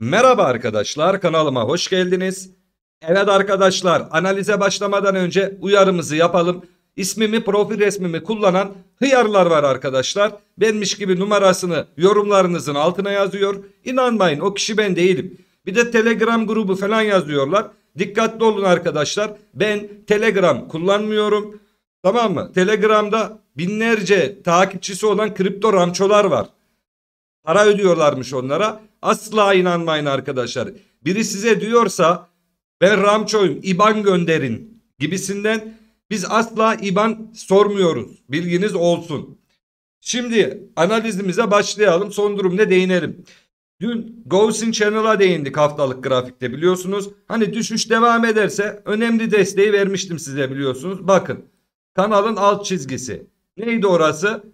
Merhaba arkadaşlar kanalıma hoş geldiniz. Evet arkadaşlar analize başlamadan önce uyarımızı yapalım. İsmimi profil resmimi kullanan hıyarlar var arkadaşlar. Benmiş gibi numarasını yorumlarınızın altına yazıyor. İnanmayın o kişi ben değilim. Bir de telegram grubu falan yazıyorlar. Dikkatli olun arkadaşlar. Ben telegram kullanmıyorum. Tamam mı? Telegram'da binlerce takipçisi olan kripto ramçolar var. Para ödüyorlarmış onlara. Asla inanmayın arkadaşlar. Biri size diyorsa ben Ramço'yum IBAN gönderin gibisinden biz asla IBAN sormuyoruz. Bilginiz olsun. Şimdi analizimize başlayalım. Son durum ne değinelim. Dün Gauss'in Channel'a değindik haftalık grafikte biliyorsunuz. Hani düşüş devam ederse önemli desteği vermiştim size biliyorsunuz. Bakın kanalın alt çizgisi. Neydi orası?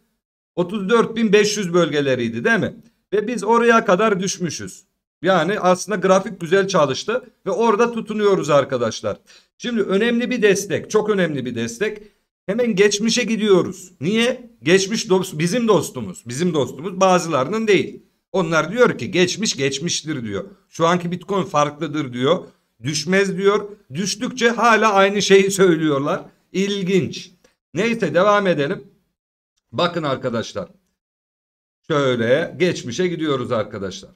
34.500 bölgeleriydi değil mi? Ve biz oraya kadar düşmüşüz. Yani aslında grafik güzel çalıştı ve orada tutunuyoruz arkadaşlar. Şimdi önemli bir destek, çok önemli bir destek. Hemen geçmişe gidiyoruz. Niye? Geçmiş dost, bizim dostumuz, bizim dostumuz bazılarının değil. Onlar diyor ki geçmiş geçmiştir diyor. Şu anki Bitcoin farklıdır diyor. Düşmez diyor. Düştükçe hala aynı şeyi söylüyorlar. İlginç. Neyse devam edelim. Bakın arkadaşlar. Şöyle geçmişe gidiyoruz arkadaşlar.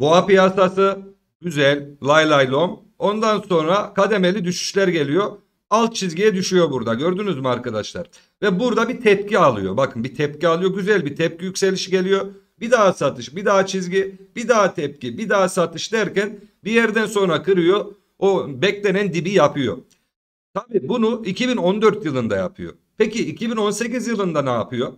Boğa piyasası güzel lay lay lom. Ondan sonra kademeli düşüşler geliyor. Alt çizgiye düşüyor burada gördünüz mü arkadaşlar? Ve burada bir tepki alıyor. Bakın bir tepki alıyor güzel bir tepki yükselişi geliyor. Bir daha satış bir daha çizgi bir daha tepki bir daha satış derken bir yerden sonra kırıyor. O beklenen dibi yapıyor. Tabi bunu 2014 yılında yapıyor. Peki 2018 yılında ne yapıyor?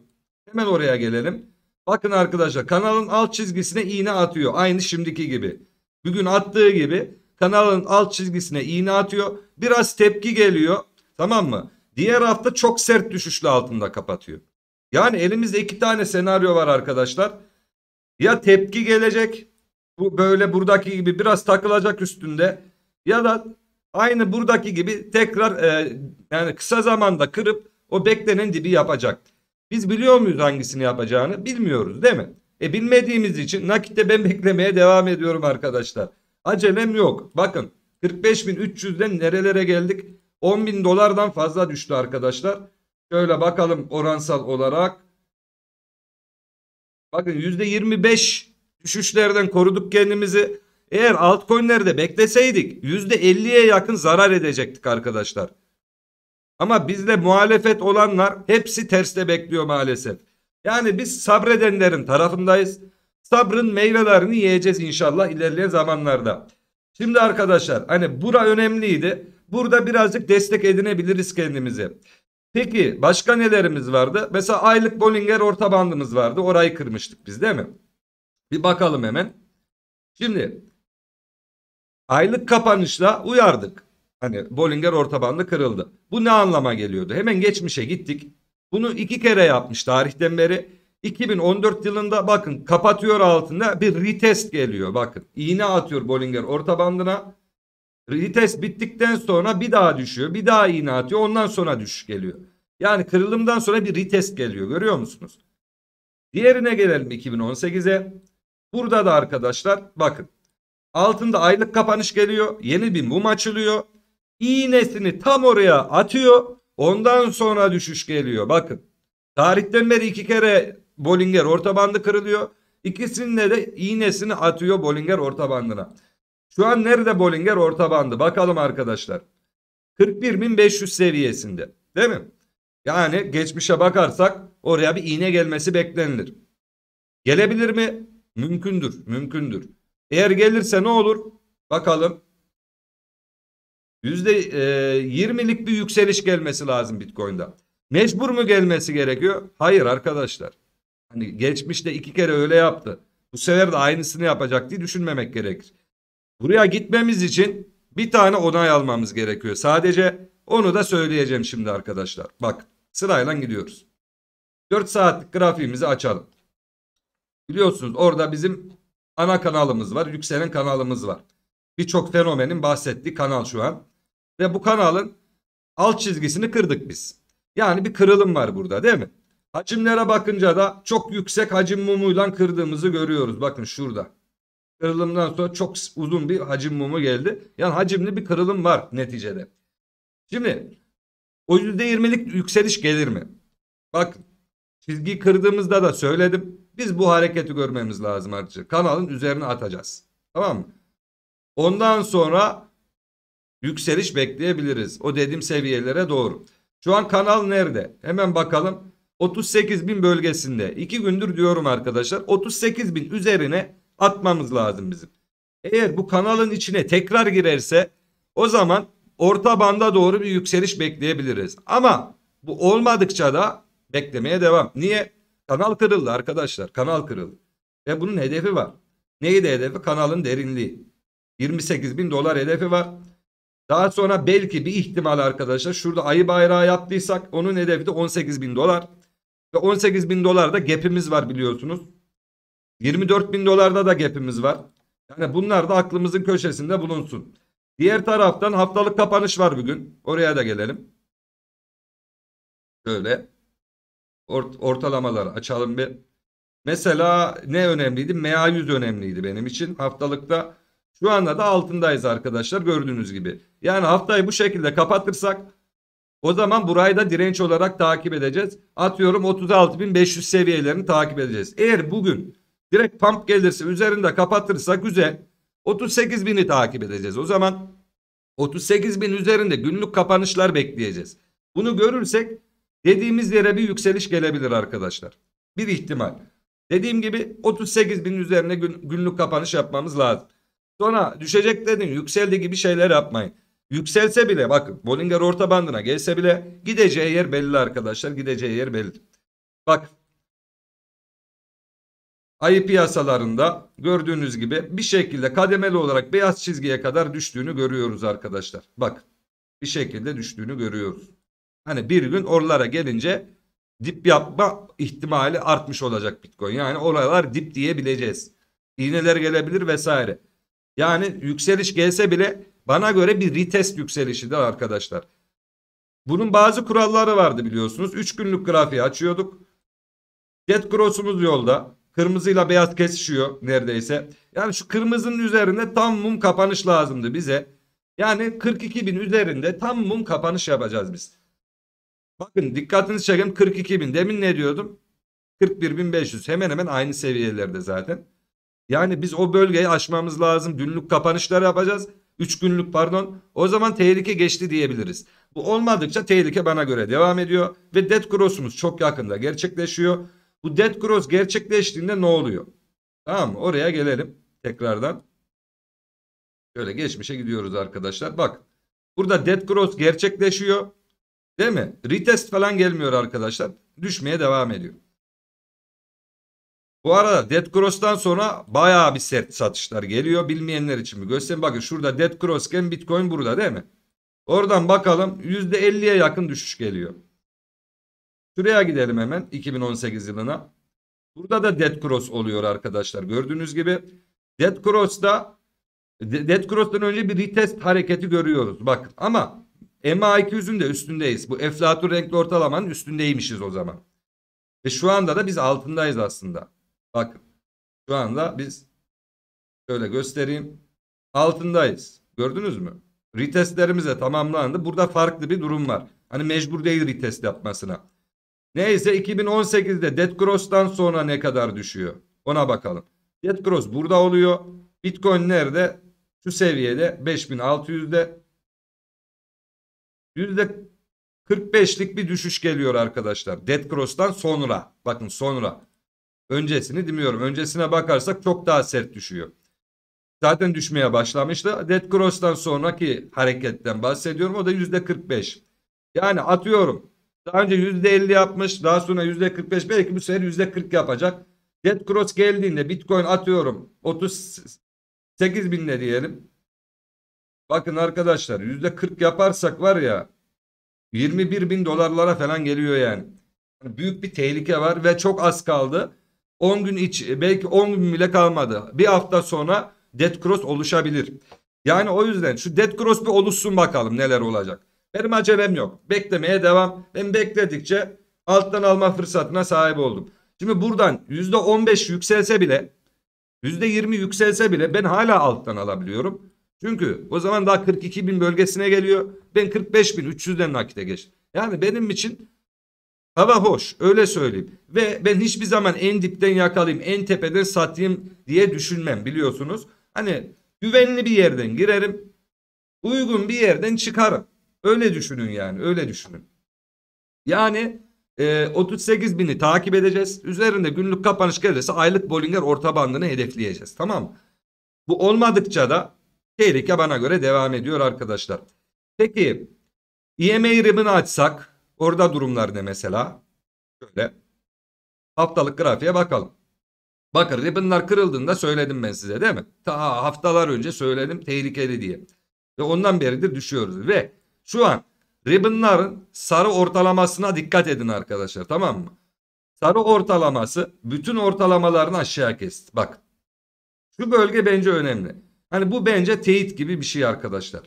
Hemen oraya gelelim. Bakın arkadaşlar kanalın alt çizgisine iğne atıyor. Aynı şimdiki gibi. Bugün attığı gibi kanalın alt çizgisine iğne atıyor. Biraz tepki geliyor. Tamam mı? Diğer hafta çok sert düşüşle altında kapatıyor. Yani elimizde iki tane senaryo var arkadaşlar. Ya tepki gelecek. Bu böyle buradaki gibi biraz takılacak üstünde. Ya da aynı buradaki gibi tekrar e, yani kısa zamanda kırıp o beklenen dibi yapacak. Biz biliyor muyuz hangisini yapacağını? Bilmiyoruz değil mi? E bilmediğimiz için nakitte ben beklemeye devam ediyorum arkadaşlar. Acelem yok. Bakın 45.300'den nerelere geldik? 10.000 dolardan fazla düştü arkadaşlar. Şöyle bakalım oransal olarak. Bakın %25 düşüşlerden koruduk kendimizi. Eğer altcoin'lerde bekleseydik %50'ye yakın zarar edecektik arkadaşlar. Ama bizde muhalefet olanlar hepsi terste bekliyor maalesef. Yani biz sabredenlerin tarafındayız. Sabrın meyvelerini yiyeceğiz inşallah ilerleyen zamanlarda. Şimdi arkadaşlar hani bura önemliydi. Burada birazcık destek edinebiliriz kendimize. Peki başka nelerimiz vardı? Mesela aylık Bollinger orta bandımız vardı. Orayı kırmıştık biz değil mi? Bir bakalım hemen. Şimdi aylık kapanışla uyardık. Hani Bollinger orta bandı kırıldı. Bu ne anlama geliyordu? Hemen geçmişe gittik. Bunu iki kere yapmış tarihten beri. 2014 yılında bakın kapatıyor altında bir retest geliyor bakın. iğne atıyor Bollinger orta bandına. Retest bittikten sonra bir daha düşüyor. Bir daha iğne atıyor. Ondan sonra düşüş geliyor. Yani kırılımdan sonra bir retest geliyor. Görüyor musunuz? Diğerine gelelim 2018'e. Burada da arkadaşlar bakın. Altında aylık kapanış geliyor. Yeni bir mum açılıyor iğnesini tam oraya atıyor. Ondan sonra düşüş geliyor. Bakın. Tarihten beri iki kere Bollinger orta bandı kırılıyor. İkisinde de iğnesini atıyor Bollinger orta bandına. Şu an nerede Bollinger orta bandı? Bakalım arkadaşlar. 41.500 seviyesinde. Değil mi? Yani geçmişe bakarsak oraya bir iğne gelmesi beklenilir. Gelebilir mi? Mümkündür. Mümkündür. Eğer gelirse ne olur? Bakalım. %20'lik e, bir yükseliş gelmesi lazım Bitcoin'da. Mecbur mu gelmesi gerekiyor? Hayır arkadaşlar. Hani geçmişte iki kere öyle yaptı. Bu sefer de aynısını yapacak diye düşünmemek gerekir. Buraya gitmemiz için bir tane onay almamız gerekiyor. Sadece onu da söyleyeceğim şimdi arkadaşlar. Bak sırayla gidiyoruz. 4 saatlik grafiğimizi açalım. Biliyorsunuz orada bizim ana kanalımız var. Yükselen kanalımız var. Birçok fenomenin bahsettiği kanal şu an. Ve bu kanalın alt çizgisini kırdık biz. Yani bir kırılım var burada değil mi? Hacimlere bakınca da çok yüksek hacim mumuyla kırdığımızı görüyoruz. Bakın şurada. Kırılımdan sonra çok uzun bir hacim mumu geldi. Yani hacimli bir kırılım var neticede. Şimdi o %20'lik yükseliş gelir mi? Bak çizgiyi kırdığımızda da söyledim. Biz bu hareketi görmemiz lazım arkadaşlar. Kanalın üzerine atacağız. Tamam mı? Ondan sonra yükseliş bekleyebiliriz. O dediğim seviyelere doğru. Şu an kanal nerede? Hemen bakalım. 38 bin bölgesinde. 2 gündür diyorum arkadaşlar. 38 bin üzerine atmamız lazım bizim. Eğer bu kanalın içine tekrar girerse o zaman orta banda doğru bir yükseliş bekleyebiliriz. Ama bu olmadıkça da beklemeye devam. Niye? Kanal kırıldı arkadaşlar. Kanal kırıldı. Ve bunun hedefi var. Neydi hedefi? Kanalın derinliği. 28 bin dolar hedefi var. Daha sonra belki bir ihtimal arkadaşlar şurada ayı bayrağı yaptıysak onun hedefi de 18 bin dolar. Ve 18 bin dolarda gap'imiz var biliyorsunuz. 24 bin dolarda da gap'imiz var. Yani bunlar da aklımızın köşesinde bulunsun. Diğer taraftan haftalık kapanış var bugün. Oraya da gelelim. Şöyle. Ort ortalamaları açalım bir. Mesela ne önemliydi? MA100 önemliydi benim için. Haftalıkta şu anda da altındayız arkadaşlar gördüğünüz gibi. Yani haftayı bu şekilde kapatırsak o zaman burayı da direnç olarak takip edeceğiz. Atıyorum 36.500 seviyelerini takip edeceğiz. Eğer bugün direkt pump gelirse üzerinde kapatırsak güzel. 38.000'i takip edeceğiz. O zaman 38.000 üzerinde günlük kapanışlar bekleyeceğiz. Bunu görürsek dediğimiz yere bir yükseliş gelebilir arkadaşlar. Bir ihtimal. Dediğim gibi 38.000 üzerine gün, günlük kapanış yapmamız lazım. Sonra düşecek dedin yükseldi gibi şeyler yapmayın. Yükselse bile bakın Bollinger orta bandına gelse bile gideceği yer belli arkadaşlar. Gideceği yer belli. Bak ayı piyasalarında gördüğünüz gibi bir şekilde kademeli olarak beyaz çizgiye kadar düştüğünü görüyoruz arkadaşlar. Bak bir şekilde düştüğünü görüyoruz. Hani bir gün oralara gelince dip yapma ihtimali artmış olacak Bitcoin. Yani oralar dip diyebileceğiz. İğneler gelebilir vesaire. Yani yükseliş gelse bile bana göre bir retest yükselişidir arkadaşlar. Bunun bazı kuralları vardı biliyorsunuz. 3 günlük grafiği açıyorduk. Dead cross'umuz yolda. Kırmızıyla beyaz kesişiyor neredeyse. Yani şu kırmızının üzerinde tam mum kapanış lazımdı bize. Yani 42 bin üzerinde tam mum kapanış yapacağız biz. Bakın dikkatinizi çekin 42 bin. Demin ne diyordum? 41.500 hemen hemen aynı seviyelerde zaten. Yani biz o bölgeyi aşmamız lazım. Günlük kapanışlar yapacağız. 3 günlük pardon. O zaman tehlike geçti diyebiliriz. Bu olmadıkça tehlike bana göre devam ediyor. Ve dead cross'umuz çok yakında gerçekleşiyor. Bu dead cross gerçekleştiğinde ne oluyor? Tamam mı? Oraya gelelim tekrardan. Şöyle geçmişe gidiyoruz arkadaşlar. Bak burada dead cross gerçekleşiyor. Değil mi? Retest falan gelmiyor arkadaşlar. Düşmeye devam ediyor. Bu arada Dead Cross'tan sonra bayağı bir sert satışlar geliyor. Bilmeyenler için mi göstereyim. Bakın şurada Dead Cross'ken Bitcoin burada değil mi? Oradan bakalım %50'ye yakın düşüş geliyor. Şuraya gidelim hemen 2018 yılına. Burada da Dead Cross oluyor arkadaşlar. Gördüğünüz gibi Dead Cross'ta Dead Cross'tan önce bir retest hareketi görüyoruz. Bakın ama MA200'ün de üstündeyiz. Bu Eflatun renkli ortalamanın üstündeymişiz o zaman. Ve şu anda da biz altındayız aslında. Bakın şu anda biz şöyle göstereyim. Altındayız. Gördünüz mü? Retestlerimiz de tamamlandı. Burada farklı bir durum var. Hani mecbur değil retest yapmasına. Neyse 2018'de Dead Cross'tan sonra ne kadar düşüyor? Ona bakalım. Dead Cross burada oluyor. Bitcoin nerede? Şu seviyede 5600'de %45'lik bir düşüş geliyor arkadaşlar. Dead Cross'tan sonra. Bakın sonra. Öncesini demiyorum. Öncesine bakarsak çok daha sert düşüyor. Zaten düşmeye başlamıştı. Dead Cross'tan sonraki hareketten bahsediyorum. O da %45. Yani atıyorum. Daha önce %50 yapmış. Daha sonra %45 belki bu sefer %40 yapacak. Dead Cross geldiğinde Bitcoin atıyorum. 38 binde diyelim. Bakın arkadaşlar %40 yaparsak var ya 21 bin dolarlara falan geliyor yani. Büyük bir tehlike var ve çok az kaldı. 10 gün iç belki 10 gün bile kalmadı. Bir hafta sonra Dead Cross oluşabilir. Yani o yüzden şu Dead Cross bir oluşsun bakalım neler olacak. Benim acelem yok. Beklemeye devam. Ben bekledikçe alttan alma fırsatına sahip oldum. Şimdi buradan %15 yükselse bile %20 yükselse bile ben hala alttan alabiliyorum. Çünkü o zaman daha 42 bin bölgesine geliyor. Ben 45 bin 300'den nakite geçtim. Yani benim için hava hoş öyle söyleyeyim. Ve ben hiçbir zaman en dipten yakalayayım en tepeden satayım diye düşünmem biliyorsunuz. Hani güvenli bir yerden girerim. Uygun bir yerden çıkarım. Öyle düşünün yani öyle düşünün. Yani e, 38 bini takip edeceğiz. Üzerinde günlük kapanış gelirse aylık Bollinger orta bandını hedefleyeceğiz. Tamam? Bu olmadıkça da tehlike bana göre devam ediyor arkadaşlar. Peki EMA ribbon'ı açsak orada durumlar ne mesela? Şöyle haftalık grafiğe bakalım. Bakın ribbonlar kırıldığında söyledim ben size değil mi? Ta haftalar önce söyledim tehlikeli diye. Ve ondan beridir düşüyoruz. Ve şu an ribbonların sarı ortalamasına dikkat edin arkadaşlar tamam mı? Sarı ortalaması bütün ortalamalarını aşağı kesti. Bak şu bölge bence önemli. Hani bu bence teyit gibi bir şey arkadaşlar.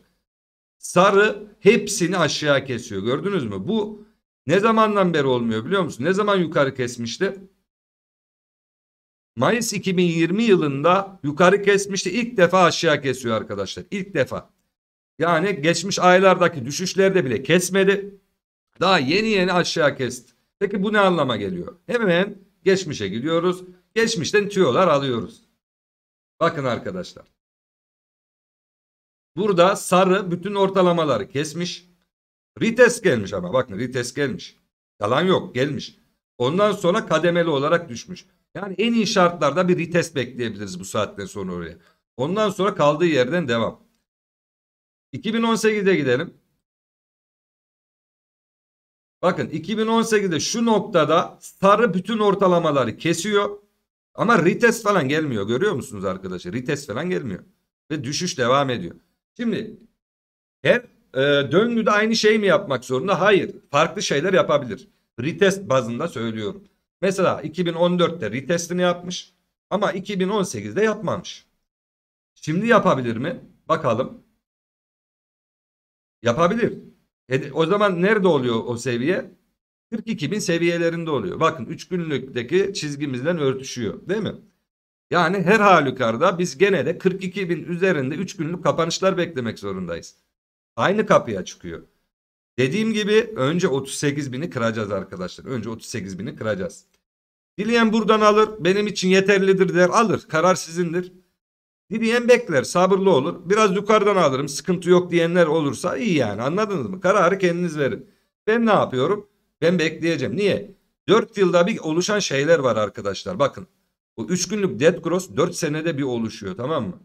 Sarı hepsini aşağı kesiyor. Gördünüz mü? Bu ne zamandan beri olmuyor biliyor musun? Ne zaman yukarı kesmişti? Mayıs 2020 yılında yukarı kesmişti. İlk defa aşağı kesiyor arkadaşlar. İlk defa. Yani geçmiş aylardaki düşüşlerde bile kesmedi. Daha yeni yeni aşağı kesti. Peki bu ne anlama geliyor? Hemen geçmişe gidiyoruz. Geçmişten tüyolar alıyoruz. Bakın arkadaşlar. Burada sarı bütün ortalamaları kesmiş. Retest gelmiş ama bakın retest gelmiş. Yalan yok gelmiş. Ondan sonra kademeli olarak düşmüş. Yani en iyi şartlarda bir retest bekleyebiliriz bu saatten sonra oraya. Ondan sonra kaldığı yerden devam. 2018'e gidelim. Bakın 2018'de şu noktada sarı bütün ortalamaları kesiyor. Ama retest falan gelmiyor. Görüyor musunuz arkadaşlar? Retest falan gelmiyor. Ve düşüş devam ediyor. Şimdi her e, döngüde aynı şey mi yapmak zorunda? Hayır. Farklı şeyler yapabilir. Retest bazında söylüyorum. Mesela 2014'te retestini yapmış ama 2018'de yapmamış. Şimdi yapabilir mi? Bakalım. Yapabilir. E, o zaman nerede oluyor o seviye? 42 bin seviyelerinde oluyor. Bakın 3 günlükteki çizgimizden örtüşüyor değil mi? Yani her halükarda biz gene de 42 bin üzerinde 3 günlük kapanışlar beklemek zorundayız. Aynı kapıya çıkıyor. Dediğim gibi önce 38 bini kıracağız arkadaşlar. Önce 38 bini kıracağız. Dileyen buradan alır. Benim için yeterlidir der alır. Karar sizindir. Dileyen bekler sabırlı olur. Biraz yukarıdan alırım sıkıntı yok diyenler olursa iyi yani anladınız mı? Kararı kendiniz verin. Ben ne yapıyorum? Ben bekleyeceğim. Niye? 4 yılda bir oluşan şeyler var arkadaşlar. Bakın. Bu 3 günlük dead cross 4 senede bir oluşuyor tamam mı?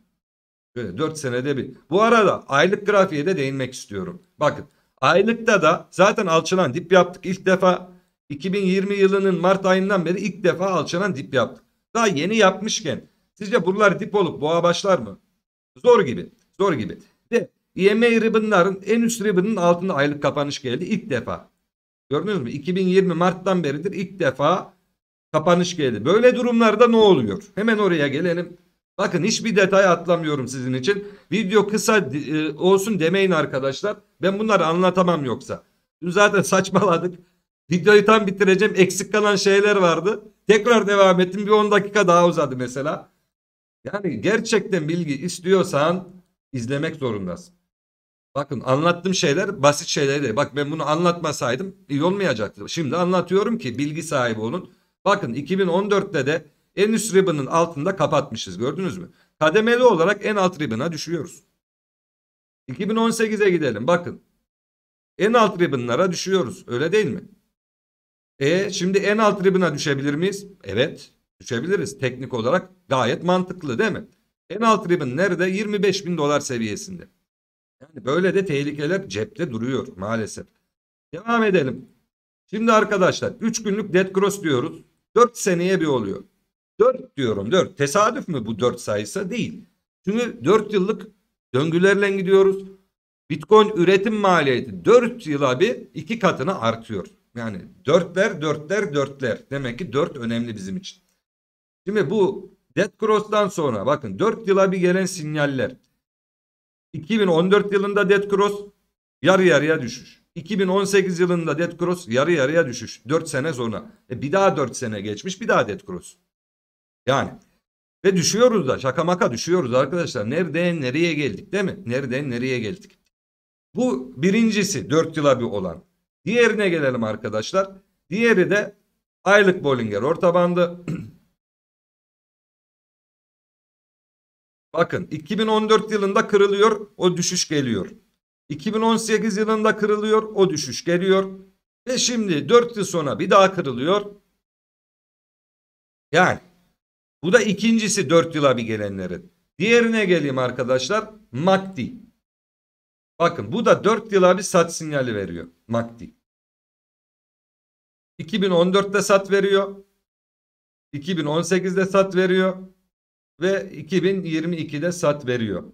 Böyle 4 senede bir. Bu arada aylık grafiğe de değinmek istiyorum. Bakın aylıkta da zaten alçalan dip yaptık ilk defa. 2020 yılının Mart ayından beri ilk defa alçalan dip yaptık. Daha yeni yapmışken sizce buralar dip olup boğa başlar mı? Zor gibi. Zor gibi. De EMA ribbonların en üst ribbon'ın altında aylık kapanış geldi ilk defa. Gördünüz mü? 2020 Mart'tan beridir ilk defa kapanış geldi. Böyle durumlarda ne oluyor? Hemen oraya gelelim. Bakın hiçbir detay atlamıyorum sizin için. Video kısa e, olsun demeyin arkadaşlar. Ben bunları anlatamam yoksa. Zaten saçmaladık. Videoyu tam bitireceğim. Eksik kalan şeyler vardı. Tekrar devam ettim. Bir 10 dakika daha uzadı mesela. Yani gerçekten bilgi istiyorsan izlemek zorundasın. Bakın anlattığım şeyler basit şeyler değil. Bak ben bunu anlatmasaydım iyi olmayacaktı. Şimdi anlatıyorum ki bilgi sahibi olun. Bakın 2014'te de en üst ribbon'ın altında kapatmışız gördünüz mü? Kademeli olarak en alt ribbon'a düşüyoruz. 2018'e gidelim bakın. En alt ribbon'lara düşüyoruz öyle değil mi? E şimdi en alt ribbon'a düşebilir miyiz? Evet düşebiliriz. Teknik olarak gayet mantıklı değil mi? En alt ribbon nerede? 25 bin dolar seviyesinde. Yani böyle de tehlikeler cepte duruyor maalesef. Devam edelim. Şimdi arkadaşlar 3 günlük dead cross diyoruz. 4 seneye bir oluyor. 4 diyorum 4. Tesadüf mü bu 4 sayısı? Değil. Çünkü 4 yıllık döngülerle gidiyoruz. Bitcoin üretim maliyeti 4 yıla bir 2 katına artıyor. Yani 4'ler 4'ler 4'ler. Demek ki 4 önemli bizim için. Şimdi bu Dead Cross'tan sonra bakın 4 yıla bir gelen sinyaller. 2014 yılında Dead Cross yarı yarıya düşüş. 2018 yılında Dead Cross yarı yarıya düşüş. 4 sene sonra. E bir daha 4 sene geçmiş bir daha Dead Cross. Yani Ve düşüyoruz da şaka maka düşüyoruz arkadaşlar. Nereden nereye geldik değil mi? Nereden nereye geldik? Bu birincisi 4 yıla bir olan. Diğerine gelelim arkadaşlar. Diğeri de aylık Bollinger orta bandı. Bakın 2014 yılında kırılıyor o düşüş geliyor. 2018 yılında kırılıyor o düşüş geliyor. Ve şimdi 4 yıl sonra bir daha kırılıyor. Yani bu da ikincisi 4 yıla bir gelenlerin. Diğerine geleyim arkadaşlar. MACD. Bakın bu da 4 yıla bir sat sinyali veriyor. MACD. 2014'te sat veriyor. 2018'de sat veriyor. Ve 2022'de sat veriyor.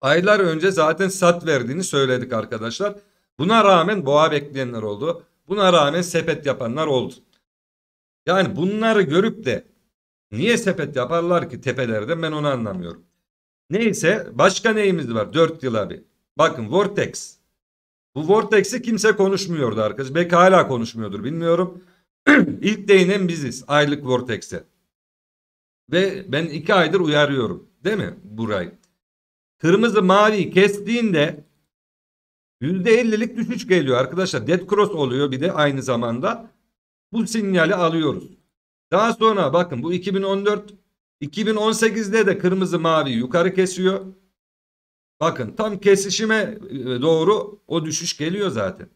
Aylar önce zaten sat verdiğini söyledik arkadaşlar. Buna rağmen boğa bekleyenler oldu. Buna rağmen sepet yapanlar oldu. Yani bunları görüp de niye sepet yaparlar ki tepelerde ben onu anlamıyorum. Neyse başka neyimiz var 4 yıla bir. Bakın Vortex. Bu Vortex'i kimse konuşmuyordu arkadaş. Belki hala konuşmuyordur bilmiyorum. İlk değinen biziz aylık Vortex'e. Ve ben iki aydır uyarıyorum. Değil mi burayı? Kırmızı mavi kestiğinde %50'lik düşüş geliyor arkadaşlar. Dead cross oluyor bir de aynı zamanda. Bu sinyali alıyoruz. Daha sonra bakın bu 2014 2018'de de kırmızı mavi yukarı kesiyor. Bakın tam kesişime e, doğru o düşüş geliyor zaten.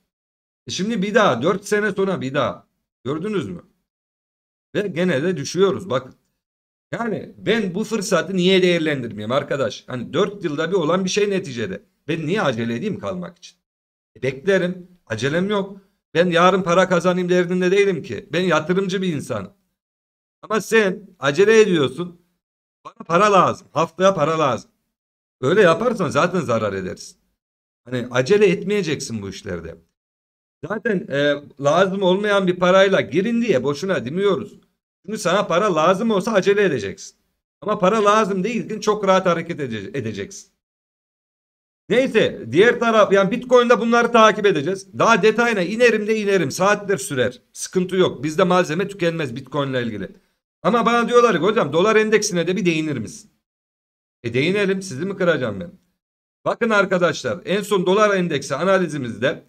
E şimdi bir daha 4 sene sonra bir daha. Gördünüz mü? Ve gene de düşüyoruz bakın. Yani ben bu fırsatı niye değerlendirmeyeyim arkadaş? Hani 4 yılda bir olan bir şey neticede. Ben niye acele edeyim kalmak için? E beklerim. Acelem yok. Ben yarın para kazanayım derdinde değilim ki. Ben yatırımcı bir insanım. Ama sen acele ediyorsun. Bana para lazım. Haftaya para lazım. Öyle yaparsan zaten zarar edersin. Hani acele etmeyeceksin bu işlerde. Zaten e, lazım olmayan bir parayla girin diye boşuna demiyoruz. Çünkü sana para lazım olsa acele edeceksin. Ama para lazım değilken çok rahat hareket edeceksin. Neyse diğer taraf yani Bitcoin'de bunları takip edeceğiz. Daha detayına inerim de inerim. Saatler sürer. Sıkıntı yok. Bizde malzeme tükenmez Bitcoin ile ilgili. Ama bana diyorlar ki hocam dolar endeksine de bir değinir misin? E değinelim sizi mi kıracağım ben? Bakın arkadaşlar en son dolar endeksi analizimizde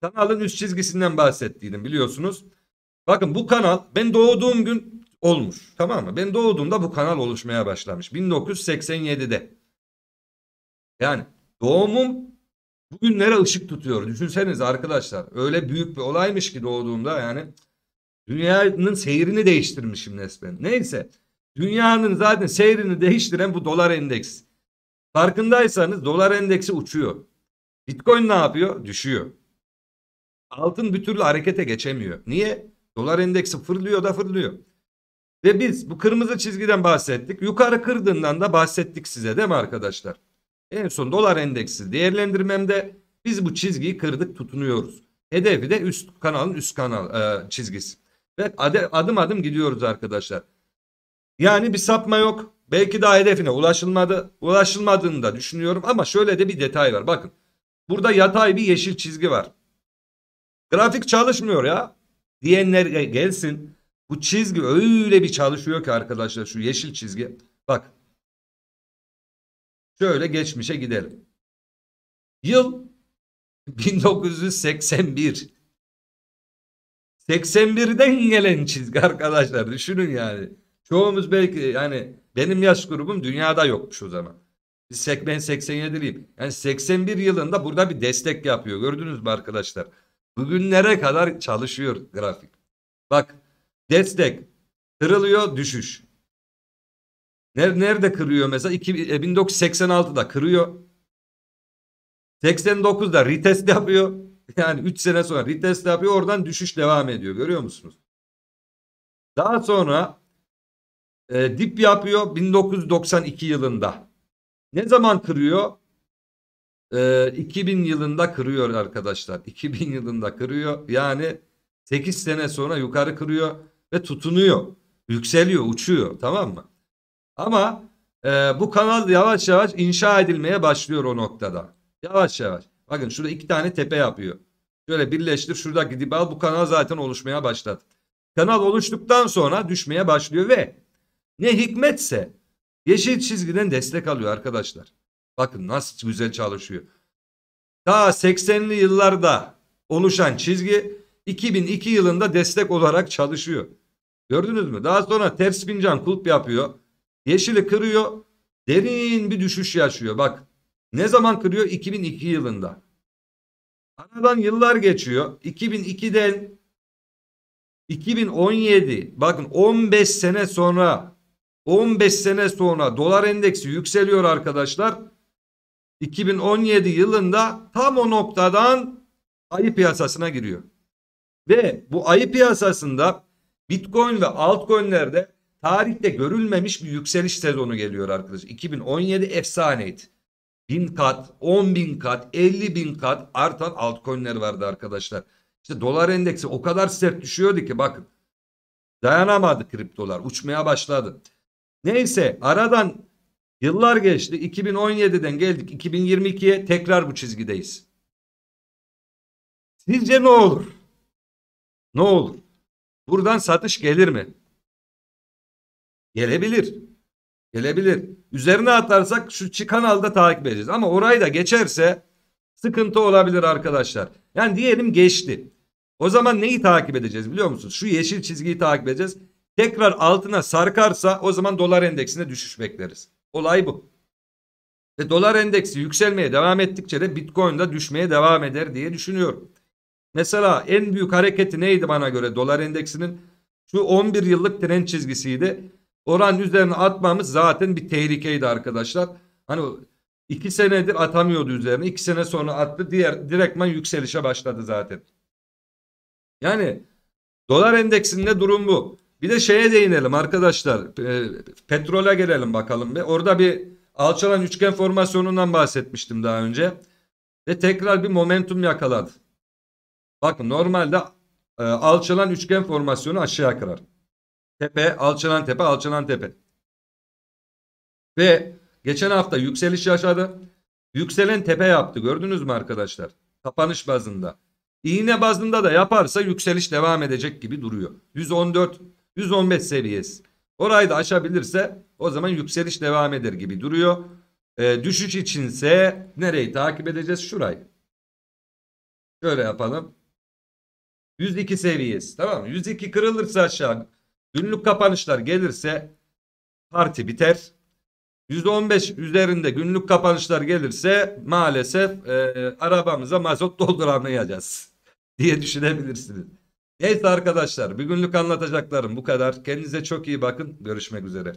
kanalın üst çizgisinden bahsettiydim biliyorsunuz. Bakın bu kanal ben doğduğum gün olmuş tamam mı? Ben doğduğumda bu kanal oluşmaya başlamış 1987'de. Yani doğumum bugünlere ışık tutuyor. Düşünseniz arkadaşlar öyle büyük bir olaymış ki doğduğumda yani dünyanın seyrini değiştirmişim resmen. Neyse dünyanın zaten seyrini değiştiren bu dolar endeks. Farkındaysanız dolar endeksi uçuyor. Bitcoin ne yapıyor? Düşüyor. Altın bir türlü harekete geçemiyor. Niye? Dolar endeksi fırlıyor da fırlıyor. Ve biz bu kırmızı çizgiden bahsettik. Yukarı kırdığından da bahsettik size değil mi arkadaşlar? En son dolar endeksi değerlendirmemde biz bu çizgiyi kırdık tutunuyoruz. Hedefi de üst kanalın üst kanal e, çizgisi. Ve adım adım gidiyoruz arkadaşlar. Yani bir sapma yok. Belki daha hedefine ulaşılmadı. Ulaşılmadığını da düşünüyorum ama şöyle de bir detay var. Bakın. Burada yatay bir yeşil çizgi var. Grafik çalışmıyor ya. Diyenler gelsin. Bu çizgi öyle bir çalışıyor ki arkadaşlar şu yeşil çizgi. Bak. Şöyle geçmişe gidelim. Yıl 1981. 81'den gelen çizgi arkadaşlar düşünün yani. Çoğumuz belki yani benim yaş grubum dünyada yokmuş o zaman. Biz ben 87'liyim. Yani 81 yılında burada bir destek yapıyor. Gördünüz mü arkadaşlar? Bugünlere kadar çalışıyor grafik. Bak destek kırılıyor düşüş. Nerede kırıyor mesela? 1986'da e, kırıyor. 89'da retest yapıyor. Yani 3 sene sonra retest yapıyor. Oradan düşüş devam ediyor. Görüyor musunuz? Daha sonra e, dip yapıyor 1992 yılında. Ne zaman kırıyor? E, 2000 yılında kırıyor arkadaşlar. 2000 yılında kırıyor. Yani 8 sene sonra yukarı kırıyor ve tutunuyor. Yükseliyor, uçuyor. Tamam mı? Ama e, bu kanal yavaş yavaş inşa edilmeye başlıyor o noktada. Yavaş yavaş. Bakın şurada iki tane tepe yapıyor. Şöyle birleştir şuradaki dibi al bu kanal zaten oluşmaya başladı. Kanal oluştuktan sonra düşmeye başlıyor ve Ne hikmetse yeşil çizgiden destek alıyor arkadaşlar. Bakın nasıl güzel çalışıyor. Ta 80'li yıllarda oluşan çizgi 2002 yılında destek olarak çalışıyor. Gördünüz mü? Daha sonra ters fincan kulp yapıyor. Yeşili kırıyor. Derin bir düşüş yaşıyor. Bak ne zaman kırıyor? 2002 yılında. Aradan yıllar geçiyor. 2002'den 2017 bakın 15 sene sonra 15 sene sonra dolar endeksi yükseliyor arkadaşlar. 2017 yılında tam o noktadan ayı piyasasına giriyor. Ve bu ayı piyasasında Bitcoin ve altcoin'lerde tarihte görülmemiş bir yükseliş sezonu geliyor arkadaşlar. 2017 efsaneydi. 1000 kat, 10 bin kat, 50 bin kat artan altcoin'ler vardı arkadaşlar. İşte dolar endeksi o kadar sert düşüyordu ki bakın. Dayanamadı kriptolar. Uçmaya başladı. Neyse aradan yıllar geçti. 2017'den geldik 2022'ye tekrar bu çizgideyiz. Sizce ne olur? Ne olur? Buradan satış gelir mi? Gelebilir. Gelebilir. Üzerine atarsak şu çıkan alda takip edeceğiz. Ama orayı da geçerse sıkıntı olabilir arkadaşlar. Yani diyelim geçti. O zaman neyi takip edeceğiz biliyor musunuz? Şu yeşil çizgiyi takip edeceğiz. Tekrar altına sarkarsa o zaman dolar endeksine düşüş bekleriz. Olay bu. Ve dolar endeksi yükselmeye devam ettikçe de Bitcoin da düşmeye devam eder diye düşünüyorum. Mesela en büyük hareketi neydi bana göre dolar endeksinin? Şu 11 yıllık trend çizgisiydi. Oranın üzerine atmamız zaten bir tehlikeydi arkadaşlar. Hani iki senedir atamıyordu üzerine. iki sene sonra attı. Diğer direktman yükselişe başladı zaten. Yani dolar endeksinde durum bu. Bir de şeye değinelim arkadaşlar. E, petrole gelelim bakalım. Bir. Orada bir alçalan üçgen formasyonundan bahsetmiştim daha önce. Ve tekrar bir momentum yakaladı. Bakın normalde e, alçalan üçgen formasyonu aşağı kırar. Tepe, alçalan tepe, alçalan tepe. Ve geçen hafta yükseliş yaşadı. Yükselen tepe yaptı. Gördünüz mü arkadaşlar? Kapanış bazında. İğne bazında da yaparsa yükseliş devam edecek gibi duruyor. 114, 115 seviyesi. Orayı da aşabilirse o zaman yükseliş devam eder gibi duruyor. E, düşüş içinse nereyi takip edeceğiz? Şurayı. Şöyle yapalım. 102 seviyesi tamam mı? 102 kırılırsa aşağı günlük kapanışlar gelirse parti biter. %15 üzerinde günlük kapanışlar gelirse maalesef e, arabamıza mazot dolduramayacağız diye düşünebilirsiniz. Neyse arkadaşlar bir günlük anlatacaklarım bu kadar. Kendinize çok iyi bakın. Görüşmek üzere.